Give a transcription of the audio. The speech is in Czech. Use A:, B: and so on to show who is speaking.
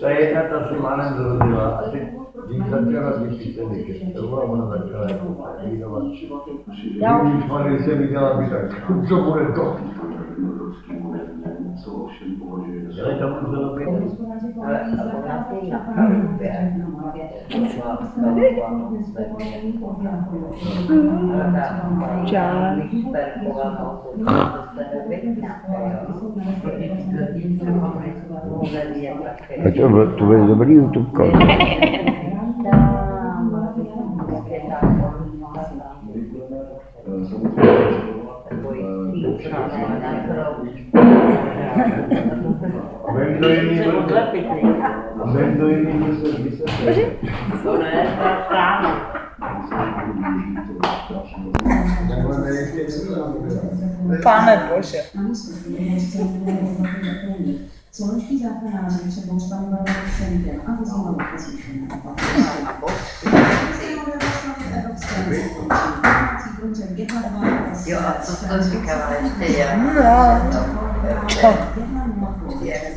A: ಪ್ರಯತ್ನ ಮಾನಂದಿರುವ ಈ ಸರ್ಕಾರ ಸಿಕ್ಕಿದ್ದೇನೆ ಸರ್ವವನ್ನು ಸರ್ಕಾರ ಈಗ ಸ್ಮರಿಸಿ ನಿಜವಾಗಿ ಕುಚ್ಚ ಪೂರೈತು absorption modules. Right up to the Хотя бы вы изобрели YouTube канал. Самостоятельно. Do jiný, vem do jiný. Takhle nejistě Pane
B: Bože. Slovenský záchranáři před Volkswagenovým centrem a vyzývali k zvýšení
C: Jo,
A: a Io ho tutto
C: di cavalleria.
B: No. Perché,